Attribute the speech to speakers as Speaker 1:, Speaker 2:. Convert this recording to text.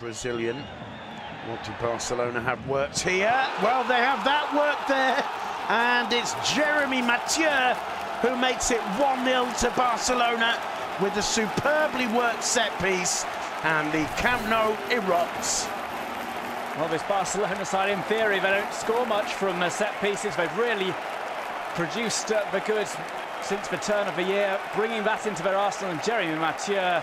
Speaker 1: Brazilian. What do Barcelona have worked here? Well, they have that work there. And it's Jeremy Mathieu who makes it 1-0 to Barcelona with a superbly worked set piece. And the Camp Nou erupts.
Speaker 2: Well, this Barcelona side, in theory, they don't score much from uh, set pieces. They've really produced uh, the goods since the turn of the year, bringing that into their arsenal. And Jeremy Mathieu